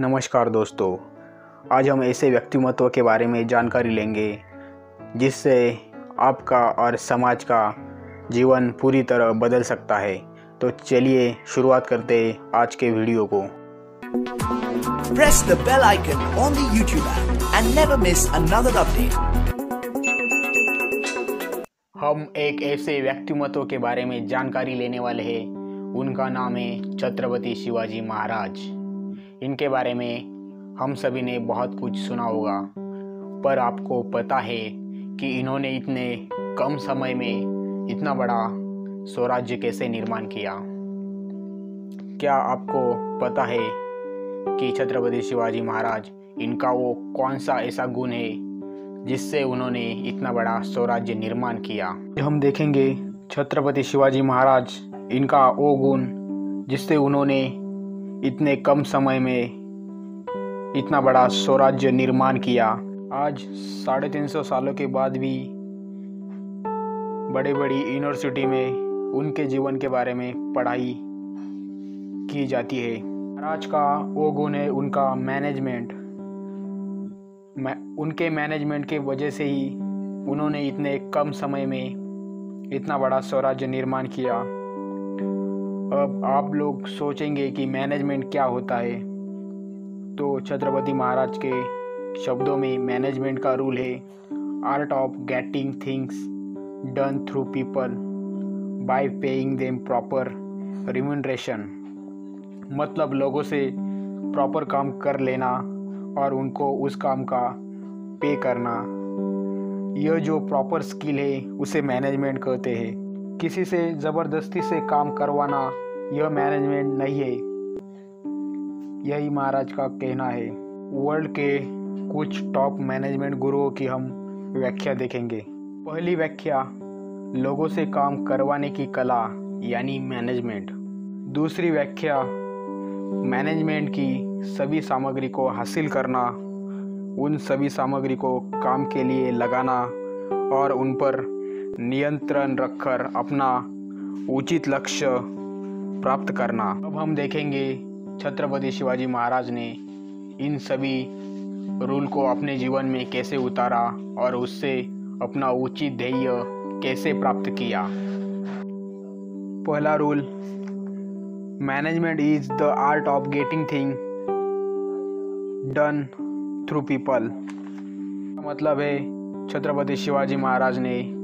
नमस्कार दोस्तों आज हम ऐसे व्यक्तिमत्व के बारे में जानकारी लेंगे जिससे आपका और समाज का जीवन पूरी तरह बदल सकता है। तो चलिए शुरुआत करते हैं आज के वीडियो को। Bell icon on the YouTube app and never miss another update. हम एक ऐसे व्यक्तिमत्व के बारे में जानकारी लेने वाले हैं। उनका नाम है छत्रपति शिवाजी महाराज। इनके बारे में हम सभी ने बहुत कुछ सुना होगा। पर आपको पता है कि इन्होंने इतने कम समय में इतना बड़ा स्वराज्य कैसे निर्माण किया। क्या आपको पता है कि छत्रपति शिवाजी महाराज, इनका वो कौन सा ऐसा गुण है जिससे उन्होंने इतना बड़ा स्वराज्य निर्माण किया? हम देखेंगे छत्रपति शिवाजी महाराज, इनका वो गुण जिससे उन्होंने इतने कम समय में इतना बड़ा स्वराज्य निर्माण किया। आज साढ़े तीन सौ सालों के बाद भी बड़े बड़ी यूनिवर्सिटी में उनके जीवन के बारे में पढ़ाई की जाती है। महाराज का वो गुण है उनका मैनेजमेंट उनके मैनेजमेंट के वजह से ही उन्होंने इतने कम समय में इतना बड़ा स्वराज्य निर्माण किया। अब आप लोग सोचेंगे कि मैनेजमेंट क्या होता है। तो छत्रपति महाराज के शब्दों में मैनेजमेंट का रूल है। Art of getting things done through people by paying them proper remuneration मतलब लोगों से प्रॉपर काम कर लेना और उनको उस काम का पे करना। यह जो प्रॉपर स्किल है, उसे मैनेजमेंट कहते हैं। किसी से ज़बरदस्ती से काम करवाना यह मैनेजमेंट नहीं है। यही महाराज का कहना है। वर्ल्ड के कुछ टॉप मैनेजमेंट गुरुओं की हम व्याख्या देखेंगे। पहली व्याख्या, लोगों से काम करवाने की कला, यानी मैनेजमेंट दूसरी व्याख्या मैनेजमेंट की सभी सामग्री को हासिल करना, उन सभी सामग्री को काम के लिए लगाना और उन पर नियंत्रण रखकर अपना उचित लक्ष्य प्राप्त करना। अब हम देखेंगे छत्रपति शिवाजी महाराज ने इन सभी रूल को अपने जीवन में कैसे उतारा और उससे अपना उचित ध्येय कैसे प्राप्त किया। पहला rule management is the art of getting thing done through people मतलब है, छत्रपति शिवाजी महाराज ने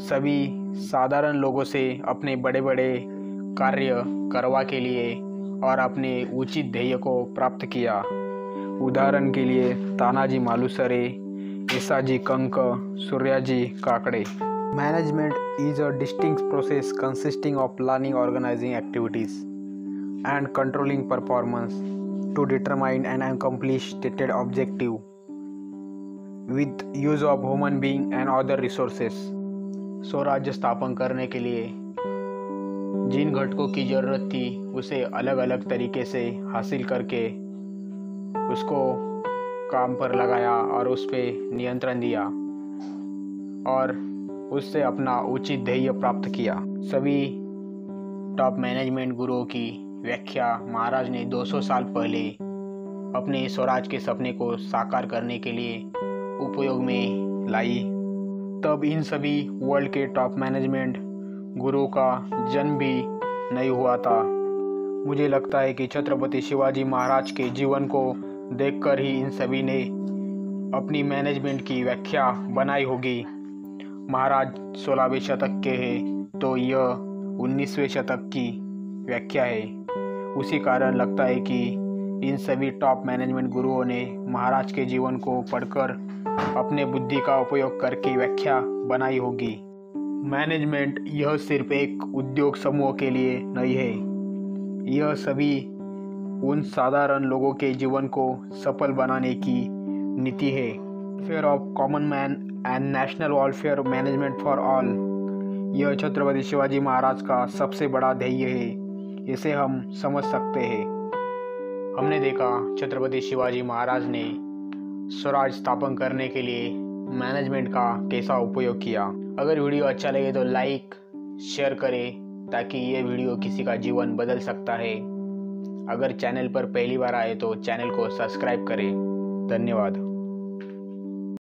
सभी साधारण लोगों से अपने बड़े बड़े कार्य करवा के लिए और अपने उचित ध्येय को प्राप्त किया। उदाहरण के लिए Tanaji Malusare, Esaji Kank, Suryaji Kakade. Management is a distinct process consisting of planning organizing activities and controlling performance to determine and accomplish stated objective with use of human being and other resources. स्वराज्य स्थापन करने के लिए। जिन घटकों की ज़रूरत थी, उसे अलग अलग तरीके से हासिल करके उसको काम पर लगाया और उस पर नियंत्रण दिया और उससे अपना उचित ध्येय प्राप्त किया। सभी टॉप मैनेजमेंट गुरुओं की व्याख्या महाराज ने 200 साल पहले अपने स्वराज के सपने को साकार करने के लिए उपयोग में लाई। तब इन सभी वर्ल्ड के टॉप मैनेजमेंट गुरु का जन्म भी नहीं हुआ था। मुझे लगता है कि छत्रपति शिवाजी महाराज के जीवन को देखकर ही इन सभी ने अपनी मैनेजमेंट की व्याख्या बनाई होगी। महाराज सोलहवें शतक के हैं तो यह उन्नीसवें शतक की व्याख्या है। उसी कारण लगता है कि इन सभी टॉप मैनेजमेंट गुरुओं ने महाराज के जीवन को पढ़कर अपने बुद्धि का उपयोग करके व्याख्या बनाई होगी। मैनेजमेंट यह सिर्फ़ एक उद्योग समूह के लिए नहीं है। यह सभी उन साधारण लोगों के जीवन को सफल बनाने की नीति है। Fair of common man and national welfare management for all यह छत्रपति शिवाजी महाराज का सबसे बड़ा ध्येय है। इसे हम समझ सकते हैं। हमने देखा, छत्रपति शिवाजी महाराज ने स्वराज स्थापन करने के लिए मैनेजमेंट का कैसा उपयोग किया? अगर वीडियो अच्छा लगे तो लाइक शेयर करें ताकि ये वीडियो किसी का जीवन बदल सकता है। अगर चैनल पर पहली बार आए तो चैनल को सब्सक्राइब करें। धन्यवाद।